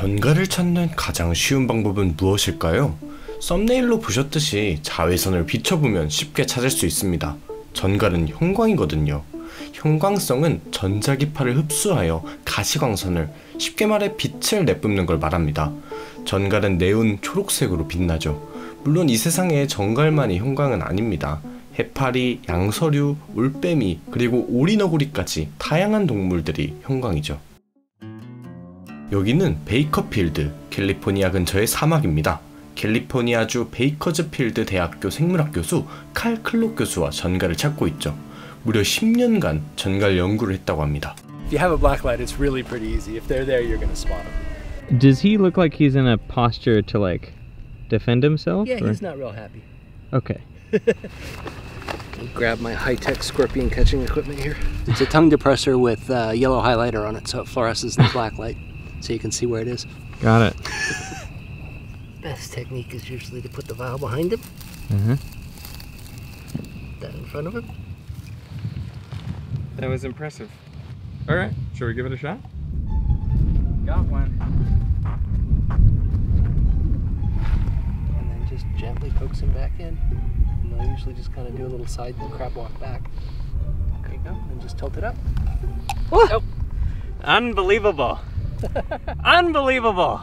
전갈을 찾는 가장 쉬운 방법은 무엇일까요? 썸네일로 보셨듯이 자외선을 비춰보면 쉽게 찾을 수 있습니다. 전갈은 형광이거든요. 형광성은 전자기파를 흡수하여 가시광선을 쉽게 말해 빛을 내뿜는 걸 말합니다. 전갈은 네온 초록색으로 빛나죠. 물론 이 세상에 전갈만이 형광은 아닙니다. 해파리, 양서류, 올빼미, 그리고 오리너구리까지 다양한 동물들이 형광이죠. 여기는 베이커필드, 캘리포니아 근처의 사막입니다. 캘리포니아주 베이커즈필드 대학교 생물학 교수 칼 클록 교수와 전갈을 찾고 있죠. 무려 10년간 전갈 연구를 했다고 합니다. If you have a black light, it's really pretty easy. If they're there, you're gonna spot them. Does he look like he's in a posture to like defend himself? Yeah, or- he's not real happy. Okay. Grab my high-tech scorpion catching equipment here. It's a tongue depressor with uh, yellow highlighter on it, so it fluoresces in the black light, so you can see where it is. Got it. Best technique is usually to put the vial behind him. Mhm. That in front of him. That was impressive. All right, should we give it a shot? Got one. And then just gently coax him back in. And I'll usually just kind of do a little side crab walk back. There you go. And just tilt it up. Unbelievable. Unbelievable.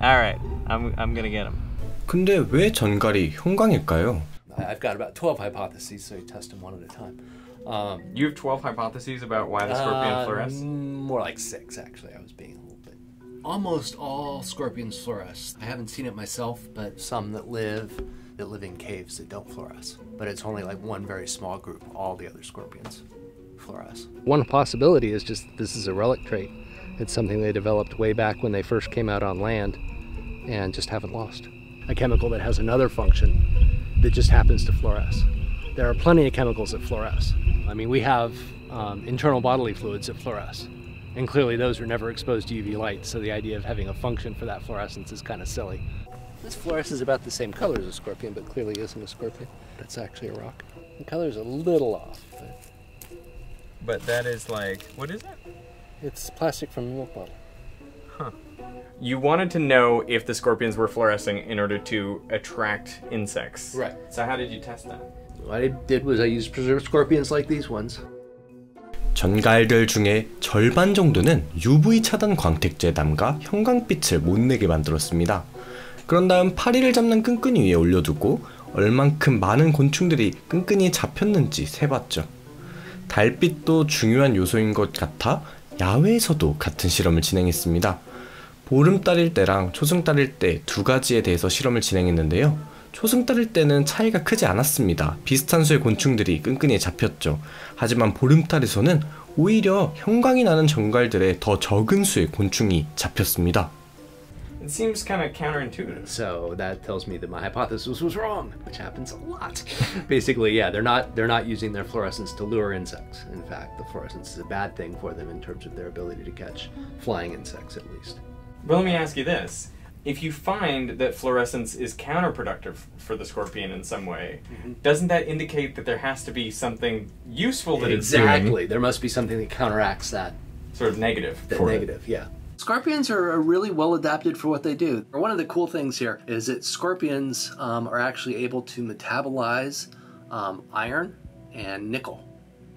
All right, I'm I'm gonna get him. 근데 왜 전갈이 형광일까요? I've got about 12 hypotheses, so you test them one at a time. Um, You have 12 hypotheses about why the scorpion uh, fluoresces? More like six, actually. I was being a little bit. Almost all scorpions fluoresce. I haven't seen it myself, but some that live that live in caves that don't fluoresce. But it's only like one very small group. All the other scorpions fluoresce. One possibility is just this is a relic trait. It's something they developed way back when they first came out on land and just haven't lost. A chemical that has another function that just happens to fluoresce. There are plenty of chemicals that fluoresce. I mean, we have um, internal bodily fluids that fluoresce. And clearly, those were never exposed to UV light, so the idea of having a function for that fluorescence is kind of silly. This fluoresces about the same color as a scorpion, but clearly isn't a scorpion. That's actually a rock. The color's a little off, but But that is like, what is it? It's plastic from a milk bottle. You wanted to know if the scorpions were fluorescing in order to attract insects. Right. So how did you test that? What I did was I used preserved scorpions like these ones. 전갈들 중에 절반 정도는 UV 차단 광택제 담가 형광빛을 못 내게 만들었습니다. 그런 다음 파리를 잡는 끈끈이 위에 올려두고 얼만큼 많은 곤충들이 끈끈이 잡혔는지 세봤죠. 달빛도 중요한 요소인 것 같아 야외에서도 같은 실험을 진행했습니다. 보름달일 때랑 초승달일 때 두 가지에 대해서 실험을 진행했는데요. 초승달일 때는 차이가 크지 않았습니다. 비슷한 수의 곤충들이 끈끈이 잡혔죠. 하지만 보름달에서는 오히려 형광이 나는 전갈들의 더 적은 수의 곤충이 잡혔습니다. It seems kind of counterintuitive. So that tells me that my hypothesis was wrong, which happens a lot. Basically, yeah, they're not they're not using their fluorescence to lure insects. In fact, the fluorescence is a bad thing for them in terms of their ability to catch flying insects at least. Well, let me ask you this. If you find that fluorescence is counterproductive for the scorpion in some way, mm-hmm. doesn't that indicate that there has to be something useful that it's doing, Exactly. There must be something that counteracts that sort of negative? that for it? negative, yeah. Scorpions are really well adapted for what they do. One of the cool things here is that scorpions um, are actually able to metabolize um, iron and nickel.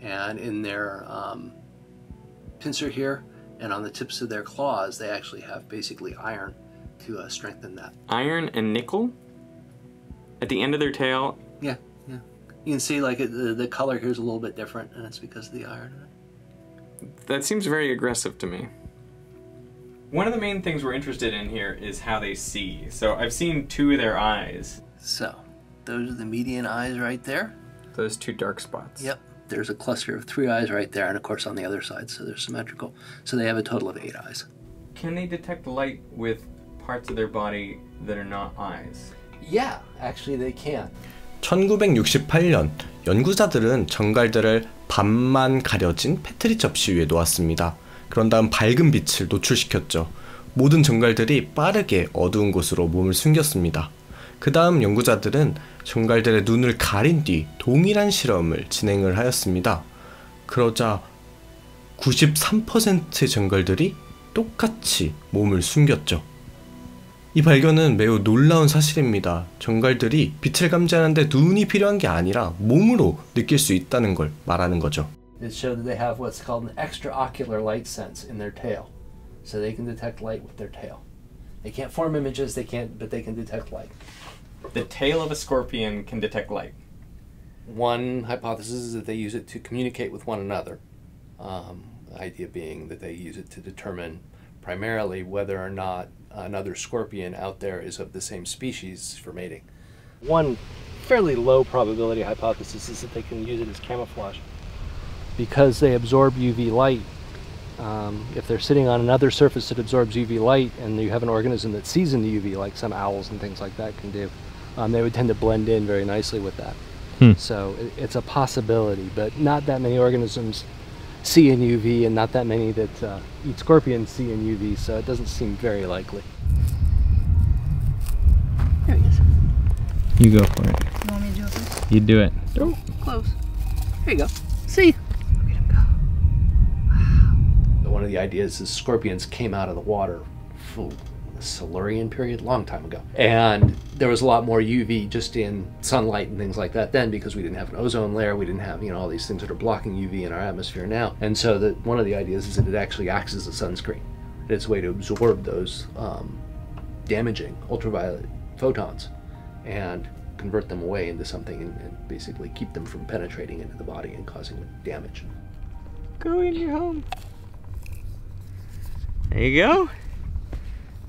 And in their um, pincer here and on the tips of their claws, they actually have basically iron to uh, strengthen that. Iron and nickel at the end of their tail. Yeah, yeah. You can see like the, the color here is a little bit different, and it's because of the iron. That seems very aggressive to me. One of the main things we're interested in here is how they see. So I've seen two of their eyes. So, those are the median eyes right there. Those two dark spots. Yep. There's a cluster of three eyes right there, and of course on the other side, so they're symmetrical. So they have a total of eight eyes. Can they detect light with parts of their body that are not eyes? Yeah, actually they can. 1968년 연구자들은 전갈들을 반만 가려진 페트리 접시 위에 놓았습니다. 그런 다음 밝은 빛을 노출시켰죠. 모든 전갈들이 빠르게 어두운 곳으로 몸을 숨겼습니다. 그 다음 연구자들은 전갈들의 눈을 가린 뒤 동일한 실험을 진행을 하였습니다. 그러자 93%의 전갈들이 똑같이 몸을 숨겼죠. 이 발견은 매우 놀라운 사실입니다. 정갈들이 빛을 감지하는데 눈이 필요한 게 아니라 몸으로 느낄 수 있다는 걸 말하는 거죠. It showed that they have what's called an extraocular light sense in their tail, so they can detect light with their tail. They can't form images, they can't, but they can detect light. The tail of a scorpion can detect light. One hypothesis is that they use it to communicate with one another. Um, the idea being that they use it to determine primarily whether or not another scorpion out there is of the same species for mating. One fairly low probability hypothesis is that they can use it as camouflage. Because they absorb UV light, um, if they're sitting on another surface that absorbs UV light and you have an organism that sees in the UV, like some owls and things like that can do, um, they would tend to blend in very nicely with that. Hmm. So it, it's a possibility, but not that many organisms see in UV and not that many that uh, eat scorpions see in UV, so it doesn't seem very likely. There he is. You go for it. You want me to do it first? You do it. Oh, close. There you go. See? One of the ideas is scorpions came out of the water phew, the Silurian period, long time ago. And there was a lot more UV just in sunlight and things like that then because we didn't have an ozone layer, we didn't have, you know, all these things that are blocking UV in our atmosphere now. And so that one of the ideas is that it actually acts as a sunscreen. It's a way to absorb those um, damaging ultraviolet photons and convert them away into something and, and basically keep them from penetrating into the body and causing damage. Go in your home. There you go.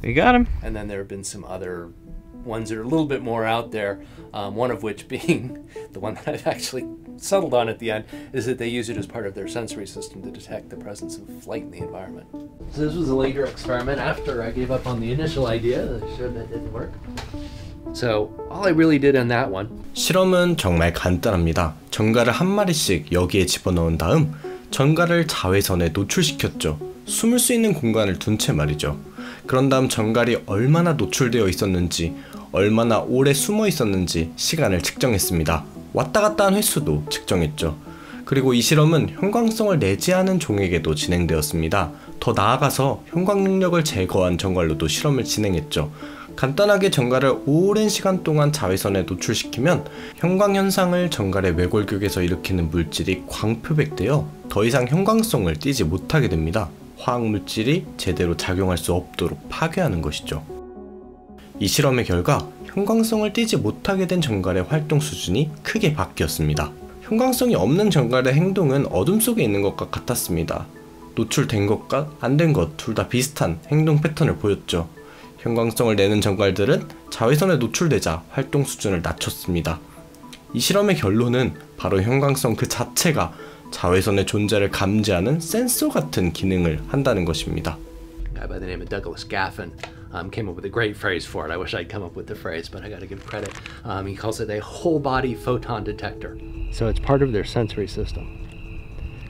We got him. And then there have been some other ones that are a little bit more out there. Um, one of which being the one that I've actually settled on at the end is that they use it as part of their sensory system to detect the presence of light in the environment. So this was a later experiment after I gave up on the initial idea that showed that didn't work. So all I really did on that one 실험은 정말 간단합니다. 전갈을 한 마리씩 여기에 집어넣은 다음 전갈을 자외선에 노출시켰죠. 숨을 수 있는 공간을 둔 채 말이죠. 그런 다음 전갈이 얼마나 노출되어 있었는지, 얼마나 오래 숨어 있었는지 시간을 측정했습니다. 왔다 갔다 한 횟수도 측정했죠. 그리고 이 실험은 형광성을 내지 않은 종에게도 진행되었습니다. 더 나아가서 형광 능력을 제거한 전갈로도 실험을 진행했죠. 간단하게 전갈을 오랜 시간 동안 자외선에 노출시키면 형광 현상을 전갈의 외골격에서 일으키는 물질이 광표백되어 더 이상 형광성을 띠지 못하게 됩니다. 화학 물질이 제대로 작용할 수 없도록 파괴하는 것이죠. 이 실험의 결과 형광성을 띠지 못하게 된 전갈의 활동 수준이 크게 바뀌었습니다. 형광성이 없는 전갈의 행동은 어둠 속에 있는 것과 같았습니다. 노출된 것과 안 된 것 둘 다 비슷한 행동 패턴을 보였죠. 형광성을 내는 전갈들은 자외선에 노출되자 활동 수준을 낮췄습니다. 이 실험의 결론은 바로 형광성 그 자체가 자외선의 존재를 감지하는 센서 같은 기능을 한다는 것입니다. A guy by the name of Douglas Gaffin um, came up with a great phrase for it. I wish I'd come up with the phrase, but I got to give credit. Um, he calls it a whole body photon detector. So it's part of their sensory system.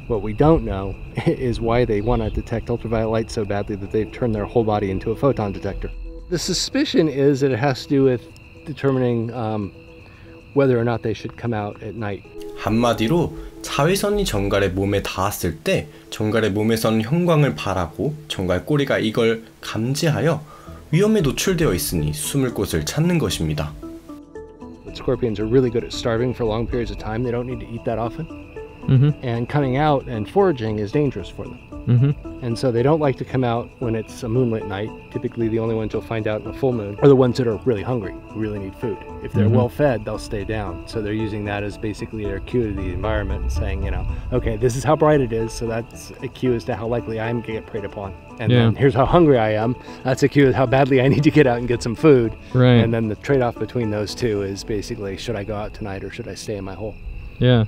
What we don't know is why they want to detect ultraviolet light so badly that they've turned their whole body into a photon detector. The suspicion is that it has to do with determining um, whether or not they should come out at night. 한마디로 자외선이 전갈의 몸에 닿았을 때 전갈의 몸에서는 형광을 발하고 전갈 꼬리가 이걸 감지하여 위험에 노출되어 있으니 숨을 곳을 찾는 것입니다. Scorpions are really good at starving for long periods of time. They don't need to eat that often. Mm-hmm. And coming out and foraging is dangerous for them. Mm-hmm. And so they don't like to come out when it's a moonlit night. Typically, the only ones you'll find out in a full moon are the ones that are really hungry, really need food. If they're Mhm. well fed, they'll stay down. So they're using that as basically their cue to the environment, saying, you know, okay, this is how bright it is, so that's a cue as to how likely I am to get preyed upon. And Yeah. then here's how hungry I am. That's a cue of how badly I need to get out and get some food. Right. And then the trade off between those two is basically should I go out tonight or should I stay in my hole? yeah.